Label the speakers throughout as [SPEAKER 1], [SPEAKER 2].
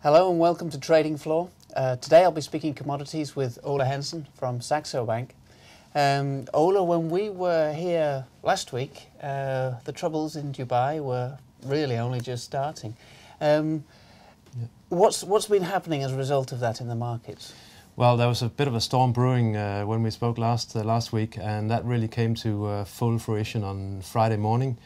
[SPEAKER 1] Hello and welcome to Trading Floor. Uh, today I'll be speaking commodities with Ole Hansen from Saxo Bank. Um, Ole, when we were here last week, uh, the troubles in Dubai were really only just starting. Um, yeah. What's what's been happening as a result of that in the markets?
[SPEAKER 2] Well, there was a bit of a storm brewing uh, when we spoke last uh, last week, and that really came to uh, full fruition on Friday morning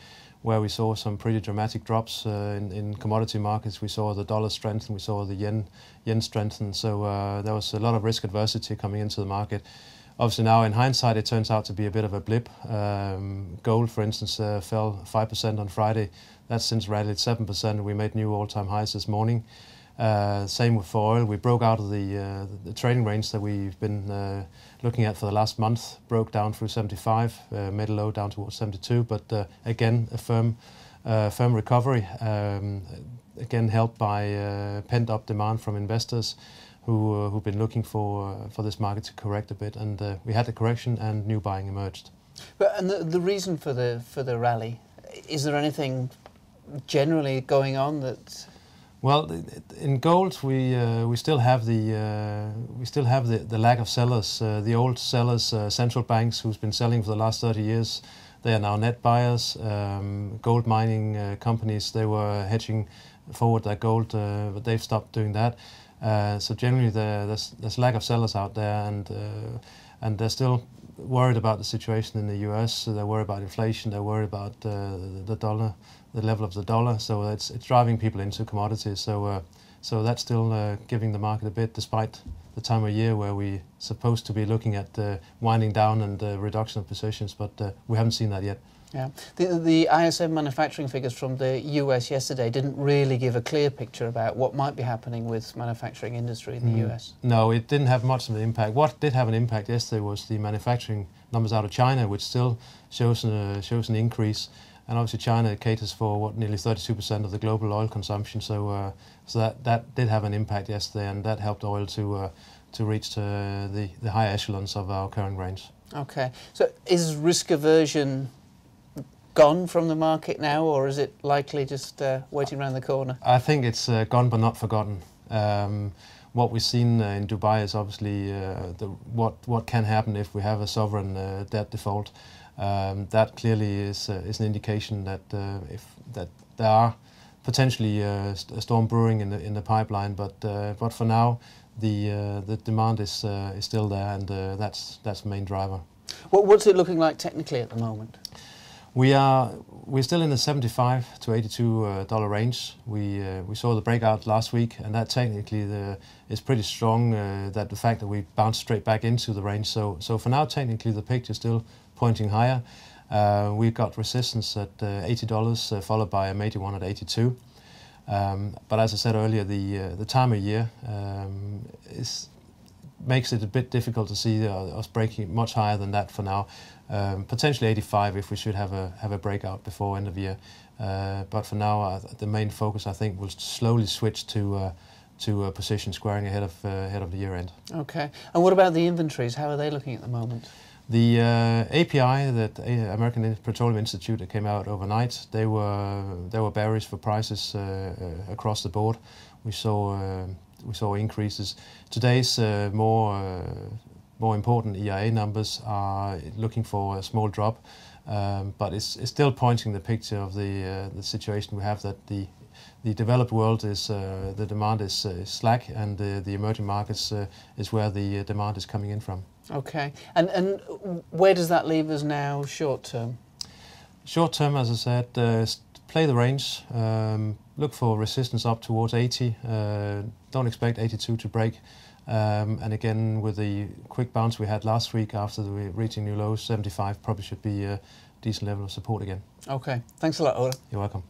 [SPEAKER 2] where we saw some pretty dramatic drops uh, in, in commodity markets. We saw the dollar strengthen, we saw the yen yen strengthen. So uh, there was a lot of risk adversity coming into the market. Obviously, now in hindsight, it turns out to be a bit of a blip. Um, gold, for instance, uh, fell 5% on Friday. That's since rallied 7%. We made new all-time highs this morning. Uh, same with for oil. We broke out of the, uh, the trading range that we've been uh, looking at for the last month. Broke down through 75, uh, made a low down towards 72, but uh, again a firm, uh, firm recovery. Um, again helped by pent-up demand from investors who who've been looking for for this market to correct a bit, and we had the correction and new buying emerged.
[SPEAKER 1] But and the, the reason for the for the rally is there anything generally going on that
[SPEAKER 2] well, in gold, we uh, we still have the uh, we still have the, the lack of sellers. Uh, the old sellers, uh, central banks, who's been selling for the last 30 years, they are now net buyers. Um, gold mining uh, companies, they were hedging forward their gold, uh, but they've stopped doing that. so generally, the, there's there's lack of sellers out there, and and they're still worried about the situation in the U.S. They're worried about inflation. They're worried about the dollar the level of the dollar. So it's it's driving people into commodities. So uh, so that's still uh, giving the market a bit, despite the time of year where we're supposed to be looking at uh, winding down and uh, reduction of positions, but uh, we haven't seen that yet.
[SPEAKER 1] Yeah, the, the ISM manufacturing figures from the US yesterday didn't really give a clear picture about what might be happening with manufacturing industry in the mm. US.
[SPEAKER 2] No, it didn't have much of an impact. What did have an impact yesterday was the manufacturing numbers out of China, which still shows uh, shows an increase and obviously China caters for what nearly 32% of the global oil consumption. So, uh, so that that did have an impact yesterday, and that helped oil to uh, to reach to the the higher echelons of our current range.
[SPEAKER 1] Okay, so is risk aversion gone from the market now, or is it likely just uh, waiting around the corner?
[SPEAKER 2] I think it's uh, gone but not forgotten. Um, what we've seen uh, in Dubai is obviously uh, the, what what can happen if we have a sovereign uh, debt default. Um, that clearly is uh, is an indication that uh, if that there are potentially uh, a storm brewing in the in the pipeline, but but for now the the demand is is still there, and that's that's the main driver.
[SPEAKER 1] What, what's it looking like technically at the moment?
[SPEAKER 2] We are we're still in the 75 to 82 uh, dollar range. We uh, we saw the breakout last week, and that technically the, is pretty strong. Uh, that the fact that we bounced straight back into the range. So so for now, technically the picture is still pointing higher. we've got resistance at uh, $80, uh, followed by a major one at 82. Um, but as I said earlier, the uh, the time of year um, is makes it a bit difficult to see uh, us breaking much higher than that for now. Um, potentially 85 if we should have a have a breakout before end of year. Uh, but for now, the main focus I think will slowly switch to to a position squaring ahead of ahead of the year end.
[SPEAKER 1] Okay. And what about the inventories? How are they looking at the moment?
[SPEAKER 2] The uh, API that uh, American Petroleum Institute that came out overnight, they were they were bearish for prices uh, uh across the board. We saw uh, we saw increases. Today's uh, more more important EIA numbers are looking for a small drop, um, but it's, it's still pointing the picture of the the situation we have that the the developed world is uh, the demand is, uh, slack, and uh, the emerging markets is where the demand is coming in from.
[SPEAKER 1] Okay, and and where does that leave us now, short term?
[SPEAKER 2] Short term, as I said, play the range. Um, look for resistance up towards 80. Uh, don't expect 82 to break. Um, and again, with the quick bounce we had last week after the reaching new lows, 75 probably should be a decent level of support again.
[SPEAKER 1] Okay. Thanks a lot, Ole.
[SPEAKER 2] You're welcome.